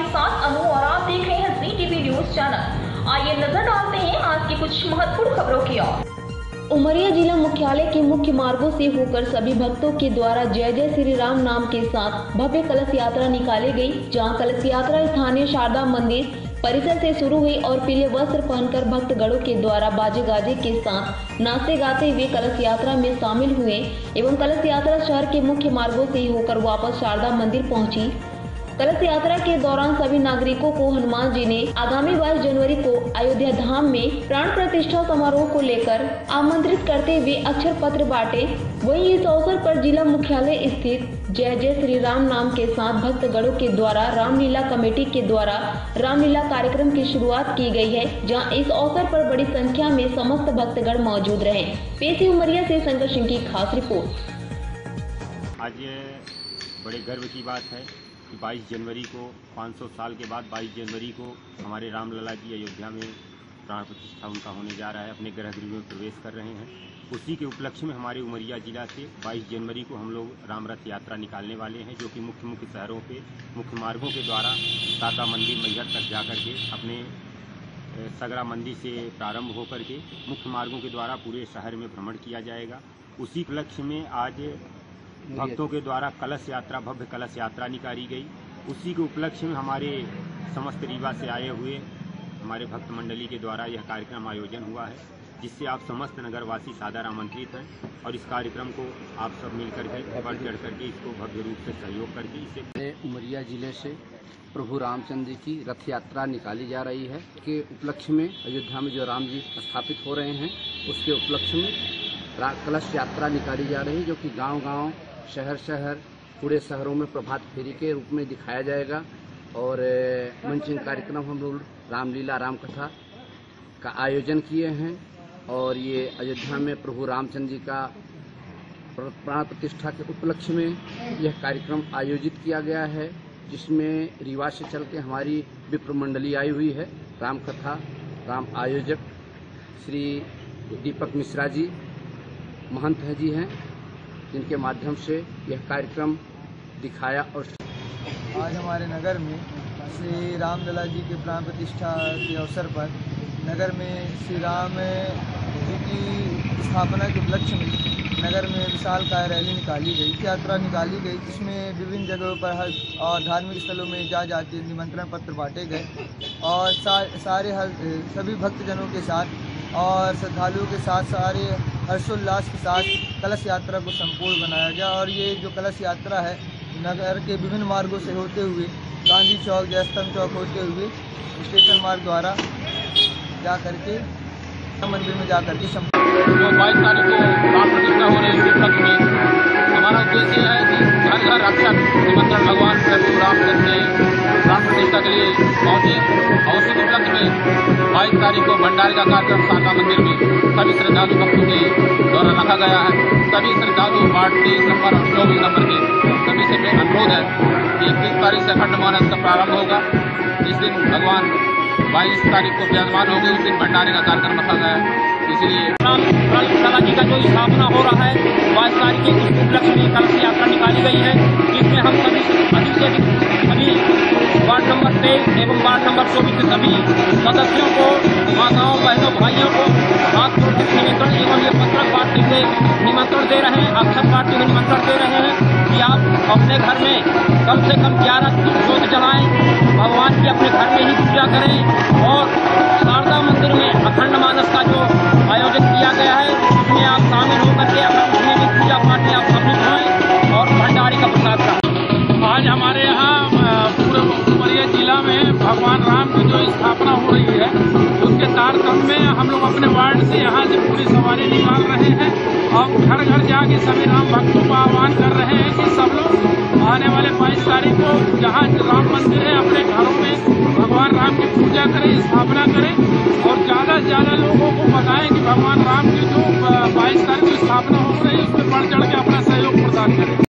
आपके साथ अनु और आप देख रहे हैं जी टीवी न्यूज़ चैनल आइए नज़र डालते हैं आज की कुछ महत्वपूर्ण खबरों की ओर। उमरिया जिला मुख्यालय के मुख्य मार्गों से होकर सभी भक्तों के द्वारा जय जय श्री राम नाम के साथ भव्य कलश यात्रा निकाली गई, जहाँ कलश यात्रा स्थानीय शारदा मंदिर परिसर से शुरू हुई और पीले वस्त्र पहनकर भक्तगणों के द्वारा बाजे गाजे के साथ नाचते गाते हुए कलश यात्रा में शामिल हुए एवं कलश यात्रा शहर के मुख्य मार्गों से होकर वापस शारदा मंदिर पहुँची। कलश यात्रा के दौरान सभी नागरिकों को हनुमान जी ने आगामी 22 जनवरी को अयोध्या धाम में प्राण प्रतिष्ठा समारोह को लेकर आमंत्रित करते हुए अक्षर पत्र बांटे। वहीं इस अवसर पर जिला मुख्यालय स्थित जय जय श्री राम नाम के साथ भक्तगणों के द्वारा रामलीला कमेटी के द्वारा रामलीला कार्यक्रम की शुरुआत की गई है, जहाँ इस अवसर पर बड़ी संख्या में समस्त भक्तगण मौजूद रहे। पेशी उमरिया से शंकर सिंह की खास रिपोर्ट। आज ये बड़े गर्व की बात है। कि 22 जनवरी को 500 साल के बाद 22 जनवरी को हमारे रामलला जी अयोध्या में प्राण प्रतिष्ठा उनका होने जा रहा है, अपने गृह गृह में प्रवेश कर रहे हैं। उसी के उपलक्ष्य में हमारे उमरिया जिला से 22 जनवरी को हम लोग रामरथ यात्रा निकालने वाले हैं, जो कि मुख्य मुख्य शहरों पे मुख्य मार्गों के द्वारा साता मंदिर मैहर तक जा कर के अपने सगरा मंदिर से प्रारंभ होकर के मुख्य मार्गों के द्वारा पूरे शहर में भ्रमण किया जाएगा। उसी उपलक्ष्य में आज भक्तों के द्वारा कलश यात्रा भव्य कलश यात्रा निकाली गई। उसी के उपलक्ष्य में हमारे समस्त रीवा से आए हुए हमारे भक्त मंडली के द्वारा यह कार्यक्रम आयोजन हुआ है जिससे आप समस्त नगरवासी सादर आमंत्रित हैं और इस कार्यक्रम को आप सब मिलकर के बढ़ चढ़ करके इसको भव्य रूप से सहयोग करके इसे उमरिया ज़िले से प्रभु रामचंद्र की रथ यात्रा निकाली जा रही है के उपलक्ष्य में अयोध्या में जो राम जी स्थापित हो रहे हैं उसके उपलक्ष्य में कलश यात्रा निकाली जा रही है जो कि गांव-गांव शहर शहर पूरे शहरों में प्रभात फेरी के रूप में दिखाया जाएगा। और मंचन कार्यक्रम हम लोग रामलीला राम कथा का आयोजन किए हैं। और ये अयोध्या में प्रभु रामचंद्र जी का प्राण प्रतिष्ठा के उपलक्ष्य में यह कार्यक्रम आयोजित किया गया है, जिसमें रीवा से चल के हमारी विप्र मंडली आई हुई है। राम कथा राम आयोजक श्री दीपक मिश्रा जी, महंत हैं जी हैं। जिनके माध्यम से यह कार्यक्रम दिखाया और आज हमारे नगर में श्री रामलला जी के प्राण प्रतिष्ठा के अवसर पर नगर में श्री राम जी की स्थापना के उपलक्ष्य में नगर में विशाल का रैली निकाली गई यात्रा निकाली गई जिसमें विभिन्न जगहों पर हर और धार्मिक स्थलों में जा जाते निमंत्रण पत्र बांटे गए और सा, सारे हर सभी भक्तजनों के साथ और श्रद्धालुओं के साथ सारे हर्षोल्लास के साथ कलश यात्रा को संपूर्ण बनाया गया और ये जो कलश यात्रा है, नगर के विभिन्न मार्गों से होते हुए, गांधी चौक, जयस्तंभ चौक होते हुए, स्टेशन मार्ग द्वारा जा करके मंदिर में जा करके संपूर्ण बाईस तारीख को प्राण प्रतिष्ठा हो रही है हमारा उद्देश्य है कि घर घर अक्षर निमंत्रण भगवान प्रभु रामचंद्र के प्राण प्रतिष्ठा के लिए पहुँचे। और उसी के में बाईस तारीख को भंडारे का कार्यक्रम साता मंदिर में सभी श्रद्धालु भक्तों के द्वारा रखा गया है। सभी श्रद्धालु वार्ड तेईस नंबर और चौबीस नंबर के सभी से मेरा अनुरोध है कि इक्कीस तारीख से अखंड मानस का प्रारंभ होगा। जिस दिन भगवान बाईस तारीख को विराजमान होंगे उस दिन भंडारे का कार्यक्रम रखा गया है। इसलिए जी का जो स्थापना हो रहा है, बाईस तारीख के उस उपलक्ष्य में कल कलश यात्रा निकाली गई है, जिसमें हम सभी अधिक से अधिक वार्ड नंबर तेईस एवं वार्ड नंबर चौबीस के सभी सदस्यों को अपने घर में कम से कम ग्यारह जोत जलाएँ। भगवान की अपने घर में ही पूजा करें और शारदा मंदिर में अखंड मानस का जो आयोजन किया गया है, उसमें आप शामिल होकर के अपना भी पूजा पाठ में आप सम्मिलित हों और भंडारे का प्रसाद करें आज हमारे यहाँ पूरे उमरिया जिला में भगवान राम की जो स्थापना हो रही है, उसके कार्यक्रम में हम लोग अपने वार्ड से यहाँ से पूरी सवारी निकाल रहे हैं। और घर घर जाके सभी राम भक्तों को आह्वान कर रहे हैं कि सब लोग आने वाले बाईस तारीख को जहाँ राम मंदिर है, अपने घरों में भगवान राम की पूजा करें, स्थापना करें और ज़्यादा से ज़्यादा लोगों को बताएँ कि भगवान राम की जो बाईस तारीख की स्थापना हो रही है, उसमें बढ़ चढ़ के अपना सहयोग प्रदान करें।